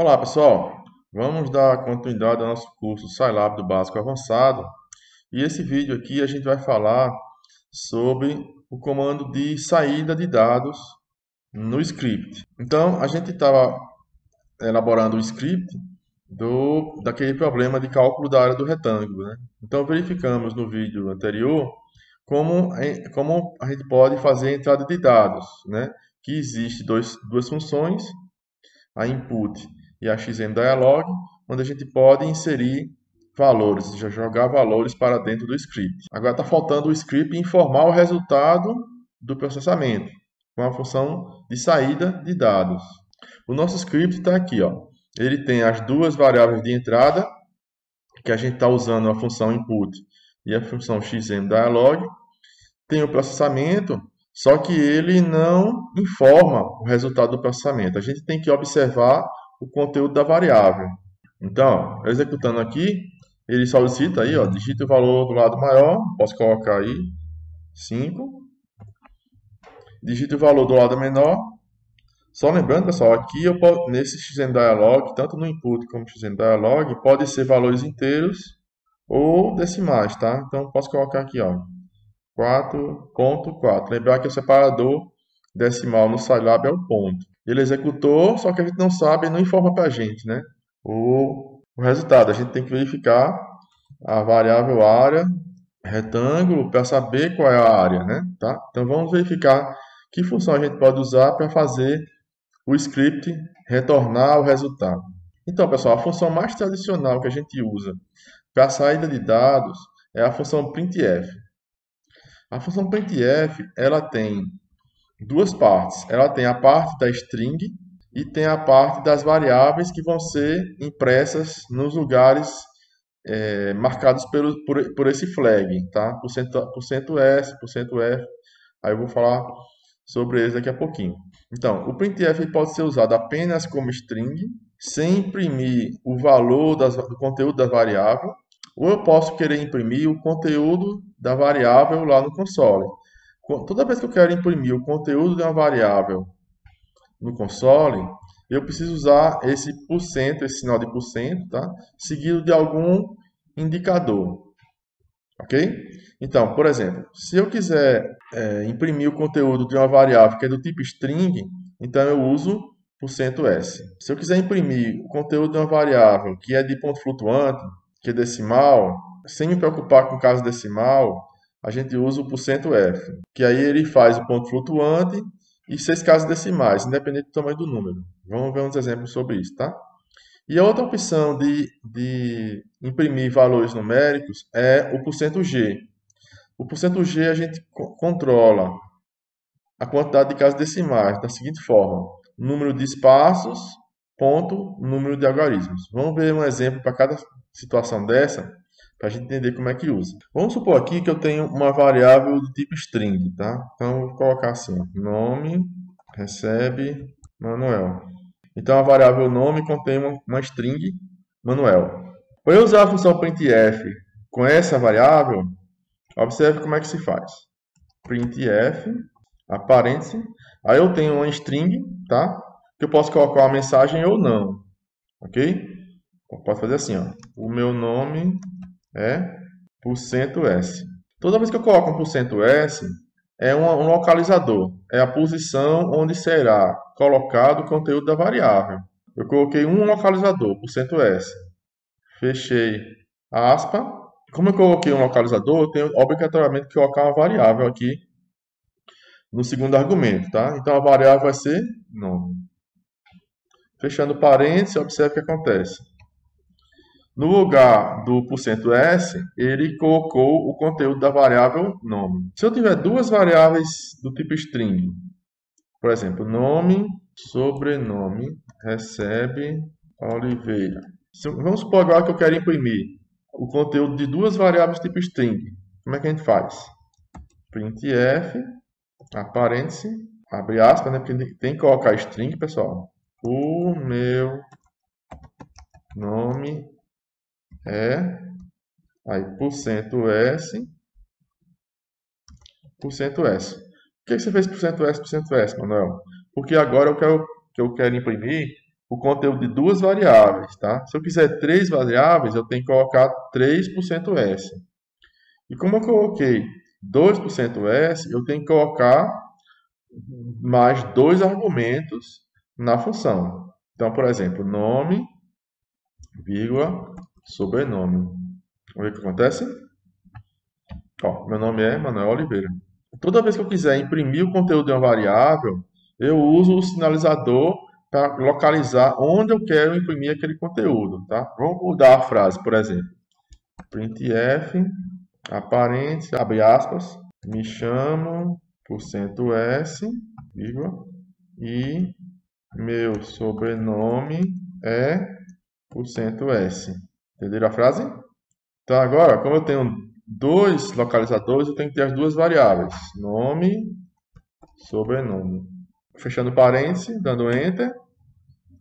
Olá pessoal, vamos dar continuidade ao nosso curso Scilab do Básico Avançado e esse vídeo aqui a gente vai falar sobre o comando de saída de dados no script. Então a gente estava elaborando o script do, daquele problema de cálculo da área do retângulo. Né? Então verificamos no vídeo anterior como, como a gente pode fazer a entrada de dados, né? que existe dois, duas funções, a input e a xmdialog, onde a gente pode inserir valores, já jogar valores para dentro do script. Agora está faltando o script informar o resultado do processamento, com a função de saída de dados. O nosso script está aqui, ó. ele tem as duas variáveis de entrada, que a gente está usando a função input e a função xmdialog, tem o processamento, só que ele não informa o resultado do processamento. A gente tem que observar o conteúdo da variável. Então, executando aqui, ele solicita aí, ó, digite o valor do lado maior, posso colocar aí 5. Digite o valor do lado menor. Só lembrando, pessoal, aqui eu posso, nesse xmdialog, tanto no input como no xmdialog, pode ser valores inteiros ou decimais, tá? Então, posso colocar aqui, ó, 4.4. Lembrar que o separador decimal no Scilab é o ponto. Ele executou, só que a gente não sabe, não informa para a gente, né? O, o resultado. A gente tem que verificar a variável área, retângulo, para saber qual é a área, né? Tá? Então vamos verificar que função a gente pode usar para fazer o script retornar o resultado. Então, pessoal, a função mais tradicional que a gente usa para a saída de dados é a função printf. A função printf ela tem duas partes. Ela tem a parte da string e tem a parte das variáveis que vão ser impressas nos lugares é, marcados pelo, por, por esse flag, tá? Por cento, por cento %S, por cento %F. Aí eu vou falar sobre eles daqui a pouquinho. Então, o printf pode ser usado apenas como string, sem imprimir o valor das, do conteúdo da variável, ou eu posso querer imprimir o conteúdo da variável lá no console. Toda vez que eu quero imprimir o conteúdo de uma variável no console, eu preciso usar esse porcento, esse sinal de porcento, tá? seguido de algum indicador. Ok? Então, por exemplo, se eu quiser é, imprimir o conteúdo de uma variável que é do tipo string, então eu uso %s. Se eu quiser imprimir o conteúdo de uma variável que é de ponto flutuante, que é decimal, sem me preocupar com o caso decimal, a gente usa o %f, que aí ele faz o ponto flutuante e seis casas decimais, independente do tamanho do número. Vamos ver uns exemplos sobre isso, tá? E a outra opção de, de imprimir valores numéricos é o %g. O %g a gente controla a quantidade de casas decimais da seguinte forma: número de espaços, ponto, número de algarismos. Vamos ver um exemplo para cada situação dessa para a gente entender como é que usa. Vamos supor aqui que eu tenho uma variável do tipo string, tá? Então, vou colocar assim, nome, recebe, Manuel. Então, a variável nome contém uma, string, Manuel. Para eu usar a função printf com essa variável, observe como é que se faz. printf, a parêntese, aí eu tenho uma string, tá? Que eu posso colocar uma mensagem ou não, ok? Posso fazer assim, ó, o meu nome é %s. Toda vez que eu coloco um %s, é um, um localizador, é a posição onde será colocado o conteúdo da variável. Eu coloquei um localizador, %s. Fechei a aspa. Como eu coloquei um localizador, eu tenho obrigatoriamente que colocar uma variável aqui no segundo argumento, tá? Então a variável vai ser nome. Fechando parênteses, observe o que acontece. No lugar do %s, ele colocou o conteúdo da variável nome. Se eu tiver duas variáveis do tipo string, por exemplo, nome, sobrenome, recebe Oliveira. Vamos supor agora que eu quero imprimir o conteúdo de duas variáveis tipo string. Como é que a gente faz? printf, a parêntese, abre aspas, né? Porque tem que colocar string, pessoal. O meu nome é aí por cento S por cento S. Por que você fez por cento S por cento S, Manuel? Porque agora eu quero que eu quero imprimir o conteúdo de duas variáveis, tá? Se eu quiser três variáveis, eu tenho que colocar 3%S. E como eu coloquei 2%S, eu tenho que colocar mais dois argumentos na função. Então, por exemplo, nome, vírgula, sobrenome. Vamos ver o que acontece? Ó, meu nome é Manuel Oliveira. Toda vez que eu quiser imprimir o conteúdo de uma variável, eu uso o sinalizador para localizar onde eu quero imprimir aquele conteúdo, tá? Vamos mudar a frase, por exemplo. printf, aparente, abre aspas, me chamo, porcento %s, vírgula, e meu sobrenome é porcento %s. Entenderam a frase? Então agora, como eu tenho dois localizadores, eu tenho que ter as duas variáveis, nome, sobrenome fechando parênteses, dando Enter.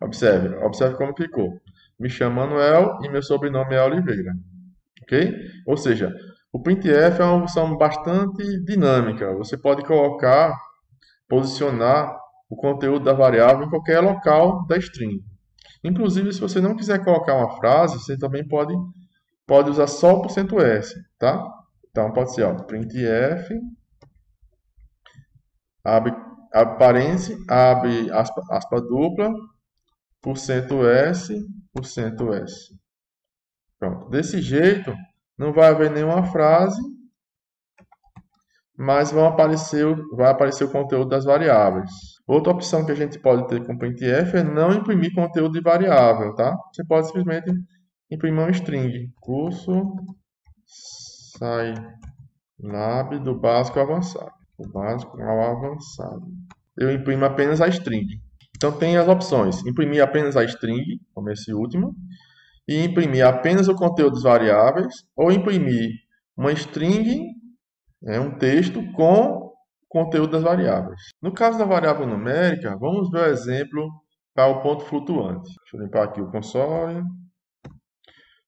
Observe, observe como ficou. Me chamo Manuel e meu sobrenome é Oliveira. Ok? Ou seja, o printf é uma função bastante dinâmica. Você pode colocar, posicionar o conteúdo da variável em qualquer local da string. Inclusive, se você não quiser colocar uma frase, você também pode, pode usar só o %s, tá? Então, pode ser, ó, printf, abre aparência, abre aspa, aspa dupla, %s, %s. Pronto. Desse jeito, não vai haver nenhuma frase, mas vão aparecer, vai aparecer o conteúdo das variáveis. Outra opção que a gente pode ter com o printf é não imprimir conteúdo de variável, tá? Você pode simplesmente imprimir um string, curso sai lab do básico avançado o básico ao avançado. Eu imprimo apenas a string. Então tem as opções: imprimir apenas a string, como esse último, e imprimir apenas o conteúdo dos variáveis, ou imprimir uma string, é, um texto com conteúdo das variáveis. No caso da variável numérica, vamos ver o exemplo para o ponto flutuante. Deixa eu limpar aqui o console.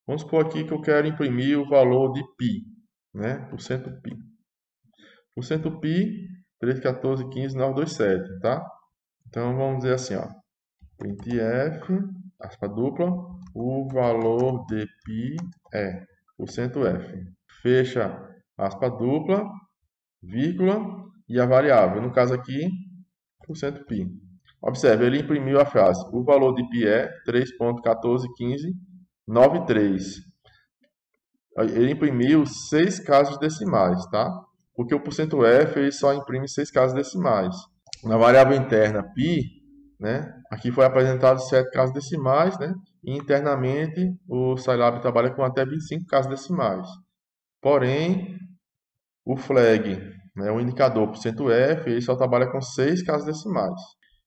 Vamos supor aqui que eu quero imprimir o valor de π, né? Por cento π. O centro pi, 3, 14, 15, 9, 2, 7, tá? Então, vamos dizer assim, ó. printf, aspa dupla, o valor de pi é o centro f. Fecha aspa dupla, vírgula e a variável. No caso aqui, pi. Observe, ele imprimiu a frase. O valor de pi é 3.141593. Ele imprimiu seis casos decimais, tá? porque o %f ele só imprime seis casas decimais. Na variável interna π, né, aqui foi apresentado sete casas decimais, né, e internamente o Scilab trabalha com até 25 casas decimais. Porém, o flag, né, o indicador porcento %f, ele só trabalha com seis casas decimais.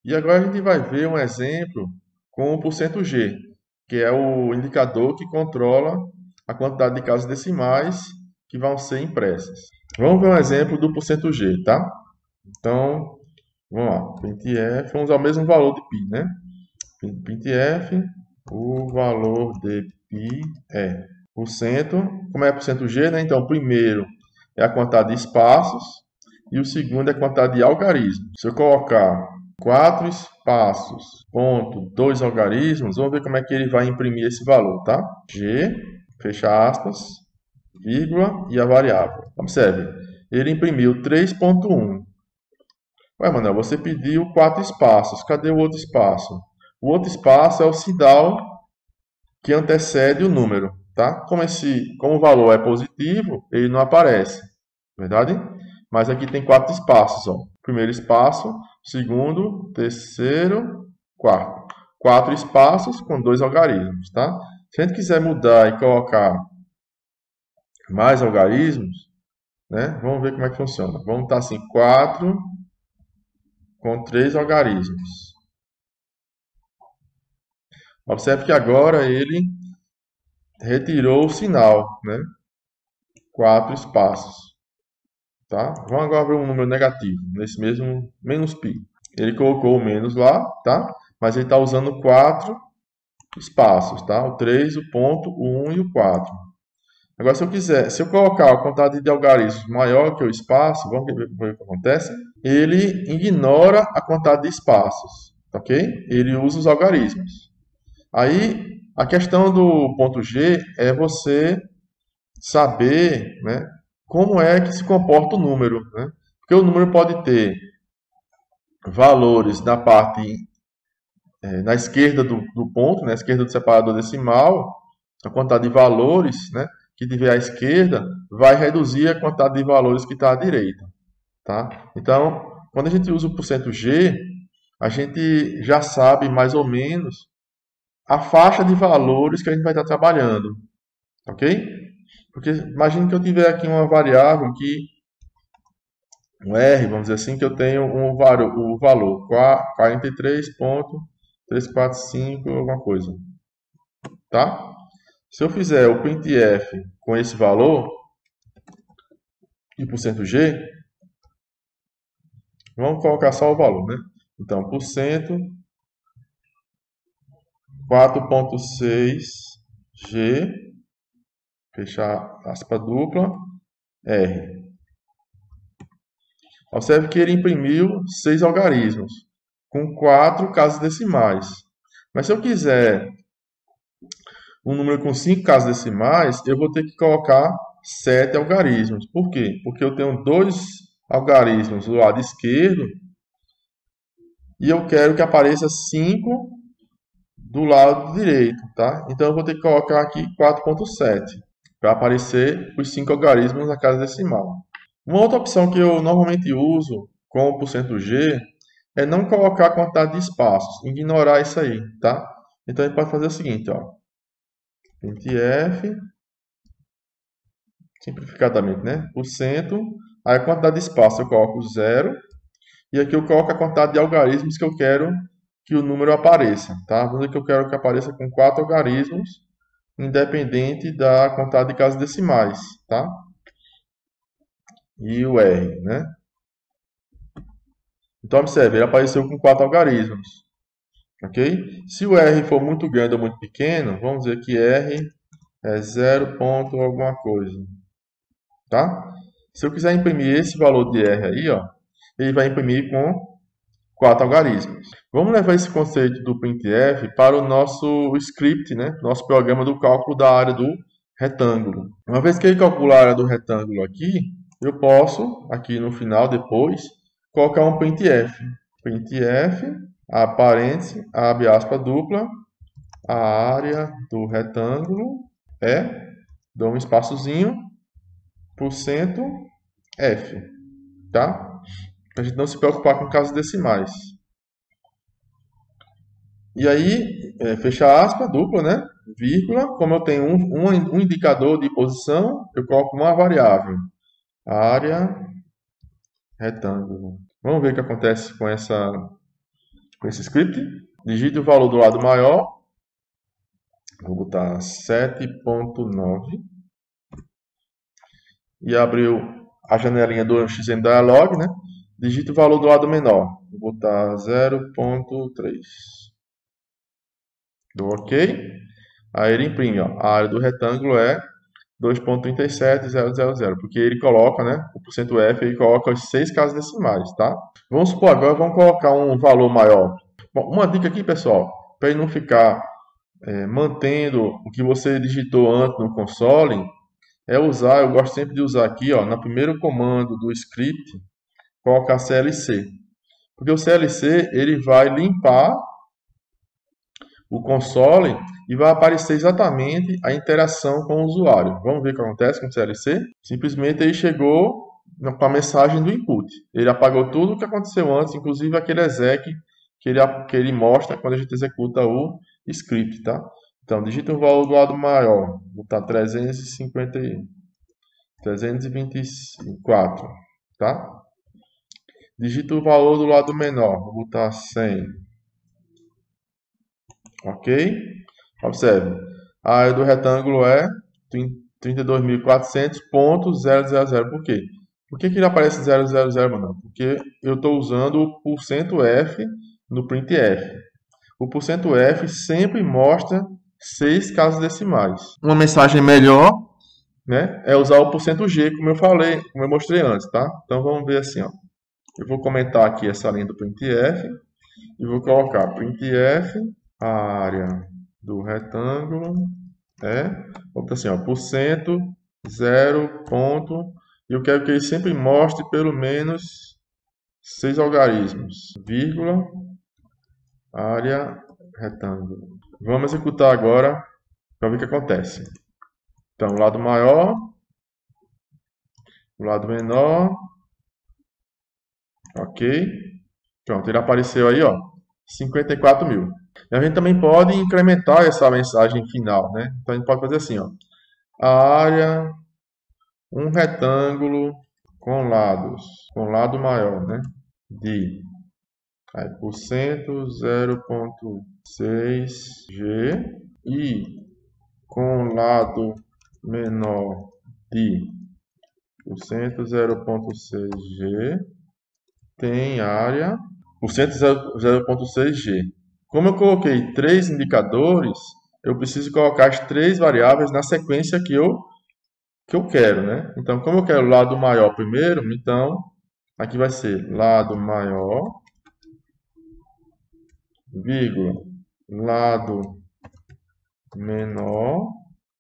E agora a gente vai ver um exemplo com o porcento %g, que é o indicador que controla a quantidade de casas decimais que vão ser impressas. Vamos ver um exemplo do porcento G, tá? Então, vamos lá. printf, vamos usar o mesmo valor de π, né? printf, o valor de π é por cento. Como é porcento G, né? Então, primeiro é a quantidade de espaços e o segundo é a quantidade de algarismos. Se eu colocar 4 espaços, ponto, 2 algarismos, vamos ver como é que ele vai imprimir esse valor, tá? G, fecha aspas, vírgula e a variável. Observe, ele imprimiu 3.1. Ué, Manuel, você pediu quatro espaços. Cadê o outro espaço? O outro espaço é o sinal que antecede o número, tá? Como, esse, como o valor é positivo, ele não aparece, verdade? Mas aqui tem quatro espaços, ó. Primeiro espaço, segundo, terceiro, quarto. Quatro espaços com dois algarismos, tá? Se a gente quiser mudar e colocar mais algarismos, né? Vamos ver como é que funciona. Vamos estar assim, 4 com 3 algarismos. Observe que agora ele retirou o sinal, né? 4 espaços. Tá? Vamos agora ver um número negativo, nesse mesmo menos π. Ele colocou o menos lá, tá? Mas ele está usando 4 espaços, tá? O 3, o ponto, o 1 e o 4. Agora, se eu quiser, se eu colocar a quantidade de algarismos maior que o espaço, vamos ver, ver o que acontece. Ele ignora a quantidade de espaços. ok? Ele usa os algarismos. Aí, a questão do ponto G é você saber né, como é que se comporta o número. Né? Porque o número pode ter valores na parte é, na esquerda do, do ponto, na esquerda do separador decimal, a quantidade de valores né, que tiver à esquerda vai reduzir a quantidade de valores que está à direita. Tá? Então, quando a gente usa o porcento G, a gente já sabe mais ou menos a faixa de valores que a gente vai estar trabalhando. Ok? Porque imagine que eu tiver aqui uma variável que um R, vamos dizer assim, que eu tenho um, o valor 43.345, alguma coisa. Tá? Se eu fizer o printf com esse valor, e G, vamos colocar só o valor, né? Então, por cento 4.6 G, fechar aspa dupla, R. Observe que ele imprimiu seis algarismos, com quatro casas decimais. Mas se eu quiser um número com cinco casas decimais, eu vou ter que colocar sete algarismos. Por quê? Porque eu tenho dois algarismos do lado esquerdo e eu quero que apareça 5 do lado direito, tá? Então eu vou ter que colocar aqui 4.7 para aparecer os 5 algarismos na casa decimal. Uma outra opção que eu normalmente uso com o porcento G é não colocar a quantidade de espaços, ignorar isso aí, tá? Então a gente pode fazer o seguinte, ó. printf simplificadamente, né? Cento, aí a quantidade de espaço eu coloco zero e aqui eu coloco a quantidade de algarismos que eu quero que o número apareça. Tá? Vamos dizer que eu quero que apareça com quatro algarismos, independente da quantidade de casas decimais. Tá? E o R. Né? Então, observe, ele apareceu com quatro algarismos. Ok? Se o R for muito grande ou muito pequeno, vamos dizer que R é 0 ponto alguma coisa. Tá? Se eu quiser imprimir esse valor de R aí, ó, ele vai imprimir com quatro algarismos. Vamos levar esse conceito do printf para o nosso script, né? nosso programa do cálculo da área do retângulo. Uma vez que ele calcula a área do retângulo aqui, eu posso, aqui no final, depois, colocar um printf. printf, a abre aspa dupla, a área do retângulo é, dou um espaçozinho, por cento f, tá? A gente não se preocupar com casos decimais. E aí, é, fecha aspa, dupla, né? Vírgula, como eu tenho um, um, um indicador de posição, eu coloco uma variável. Área retângulo. Vamos ver o que acontece com, essa, com esse script. Digite o valor do lado maior. Vou botar 7.9. E abriu a janelinha do XN Dialog, né? Digite o valor do lado menor. Vou botar 0.3. Dou OK. Aí ele imprime. Ó, a área do retângulo é 2.37000, porque ele coloca, né, o porcento F, ele coloca as seis casas decimais, tá? Vamos supor, agora vamos colocar um valor maior. Bom, uma dica aqui, pessoal, para ele não ficar é, mantendo o que você digitou antes no console, é usar, eu gosto sempre de usar aqui, ó, no primeiro comando do script, colocar CLC. Porque o CLC ele vai limpar o console e vai aparecer exatamente a interação com o usuário. Vamos ver o que acontece com o CLC? Simplesmente ele chegou com a mensagem do input. Ele apagou tudo o que aconteceu antes, inclusive aquele exec que ele, que ele mostra quando a gente executa o script, tá? Então, digita o valor do lado maior, vou botar 350, 324, tá? Digita o valor do lado menor. Vou botar 100. Ok? Observe. A área do retângulo é 32.400.000. Por quê? Por que, que ele aparece 000, mano? Porque eu estou usando o porcento %F no printf. O porcento %F sempre mostra seis casas decimais. Uma mensagem melhor né, é usar o porcento %G, como eu falei, como eu mostrei antes, tá? Então vamos ver assim, ó. Eu vou comentar aqui essa linha do printf. e vou colocar printf a área do retângulo é, vou assim, ó, por cento, zero ponto, e eu quero que ele sempre mostre pelo menos seis algarismos, vírgula, área, retângulo. Vamos executar agora para ver o que acontece. Então, o lado maior, o lado menor, ok. Pronto, ele apareceu aí, ó, 54 mil. E a gente também pode incrementar essa mensagem final, né? Então a gente pode fazer assim, ó. A área, um retângulo com lados, com lado maior, né? De aí, por cento 0.6G e com lado menor de por cento 0.6G tem área por cento 0.6G. Como eu coloquei três indicadores, eu preciso colocar as três variáveis na sequência que eu, que eu quero, né? Então, como eu quero lado maior primeiro, então, aqui vai ser lado maior, vírgula, lado menor,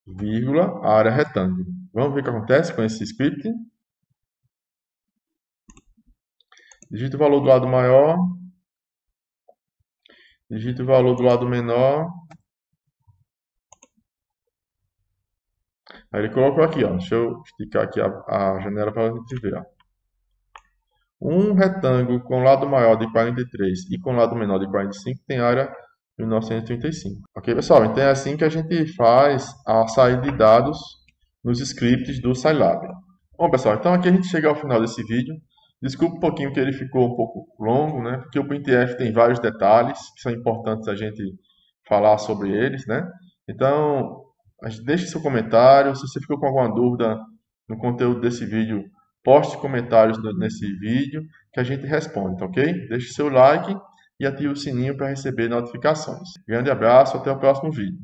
vírgula, área retângulo. Vamos ver o que acontece com esse script. Digita o valor do lado maior, Digite o valor do lado menor. Aí ele colocou aqui, ó. Deixa eu esticar aqui a, a janela para a gente ver. Ó. Um retângulo com lado maior de 43 e com lado menor de 45 tem área 1935. Ok, pessoal? Então é assim que a gente faz a saída de dados nos scripts do Scilab. Bom, pessoal, então aqui a gente chega ao final desse vídeo. Desculpa um pouquinho que ele ficou um pouco longo, né? Porque o printf tem vários detalhes que são importantes a gente falar sobre eles, né? Então, deixe seu comentário. Se você ficou com alguma dúvida no conteúdo desse vídeo, poste comentários nesse vídeo que a gente responde, tá ok? Deixe seu like e ative o sininho para receber notificações. Grande abraço, até o próximo vídeo.